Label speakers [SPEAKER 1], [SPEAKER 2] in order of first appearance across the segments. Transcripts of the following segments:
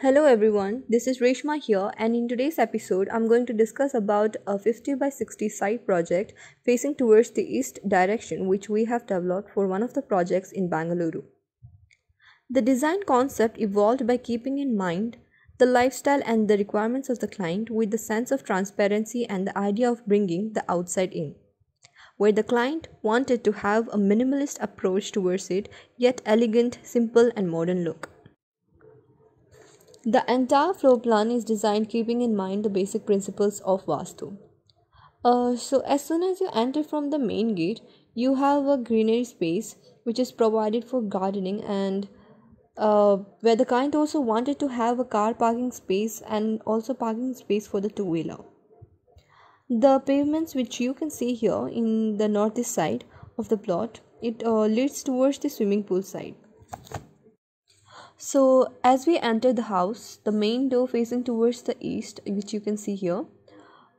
[SPEAKER 1] Hello everyone, this is Reshma here and in today's episode I'm going to discuss about a 50 by 60 site project facing towards the east direction which we have developed for one of the projects in Bangalore. The design concept evolved by keeping in mind the lifestyle and the requirements of the client with the sense of transparency and the idea of bringing the outside in where the client wanted to have a minimalist approach towards it, yet elegant, simple, and modern look. The entire floor plan is designed keeping in mind the basic principles of Vastu. Uh, so, as soon as you enter from the main gate, you have a greenery space which is provided for gardening and uh, where the client also wanted to have a car parking space and also parking space for the two wheeler. The pavements which you can see here in the northeast side of the plot, it uh, leads towards the swimming pool side. So as we enter the house, the main door facing towards the east, which you can see here,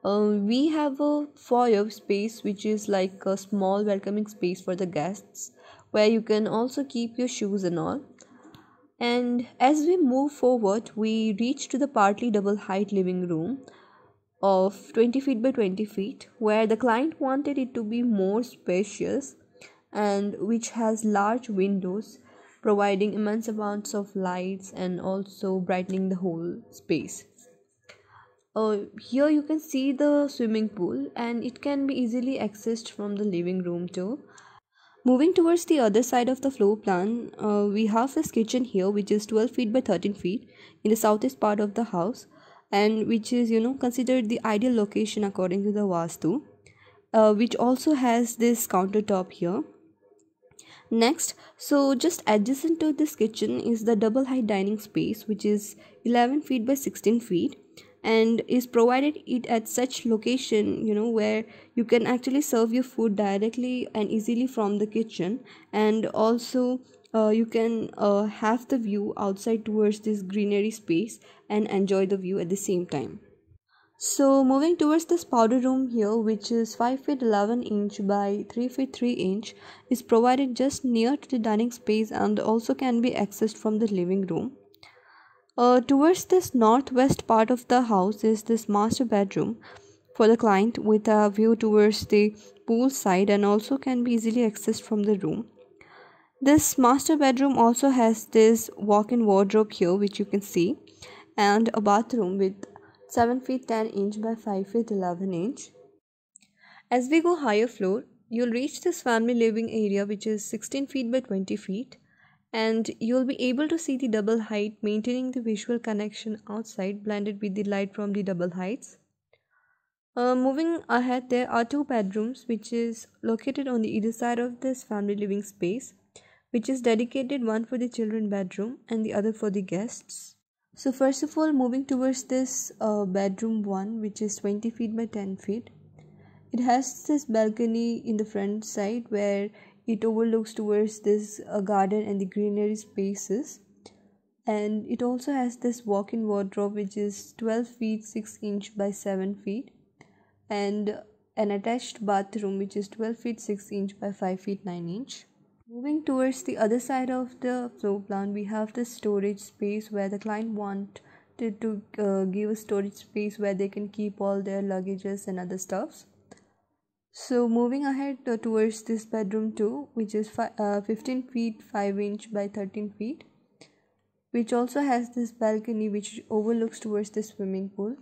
[SPEAKER 1] uh, we have a foyer space which is like a small welcoming space for the guests where you can also keep your shoes and all. And as we move forward we reach to the partly double height living room of 20 feet by 20 feet where the client wanted it to be more spacious and which has large windows providing immense amounts of lights and also brightening the whole space. Uh, here you can see the swimming pool and it can be easily accessed from the living room too. Moving towards the other side of the floor plan uh, we have this kitchen here which is 12 feet by 13 feet in the southeast part of the house and which is you know considered the ideal location according to the vastu uh, which also has this countertop here next so just adjacent to this kitchen is the double height dining space which is 11 feet by 16 feet and is provided it at such location you know where you can actually serve your food directly and easily from the kitchen and also uh, you can uh, have the view outside towards this greenery space and enjoy the view at the same time so moving towards this powder room here which is 5 feet 11 inch by 3 feet 3 inch is provided just near to the dining space and also can be accessed from the living room. Uh, towards this northwest part of the house is this master bedroom for the client with a view towards the pool side and also can be easily accessed from the room. This master bedroom also has this walk-in wardrobe here which you can see and a bathroom with 7 feet 10 inch by 5 feet 11 inch. As we go higher floor, you'll reach this family living area which is 16 feet by 20 feet and you'll be able to see the double height maintaining the visual connection outside blended with the light from the double heights. Uh, moving ahead there are two bedrooms which is located on the either side of this family living space which is dedicated one for the children bedroom and the other for the guests so first of all moving towards this uh, bedroom one which is 20 feet by 10 feet. It has this balcony in the front side where it overlooks towards this uh, garden and the greenery spaces. And it also has this walk-in wardrobe which is 12 feet 6 inch by 7 feet. And an attached bathroom which is 12 feet 6 inch by 5 feet 9 inch Moving towards the other side of the floor plan, we have the storage space where the client wanted to uh, give a storage space where they can keep all their luggages and other stuffs. So moving ahead uh, towards this bedroom two, which is fi- uh, 15 feet 5 inch by 13 feet, which also has this balcony which overlooks towards the swimming pool,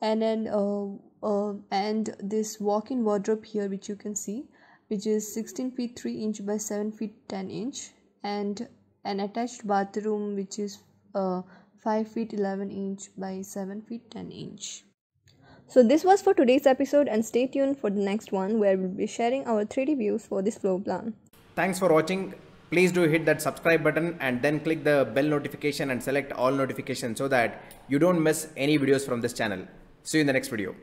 [SPEAKER 1] and then uh, uh and this walk-in wardrobe here which you can see which is 16 feet 3 inch by 7 feet 10 inch and an attached bathroom which is uh, 5 feet 11 inch by 7 feet 10 inch. So this was for today's episode and stay tuned for the next one where we'll be sharing our 3d views for this floor plan.
[SPEAKER 2] Thanks for watching. Please do hit that subscribe button and then click the bell notification and select all notifications so that you don't miss any videos from this channel. See you in the next video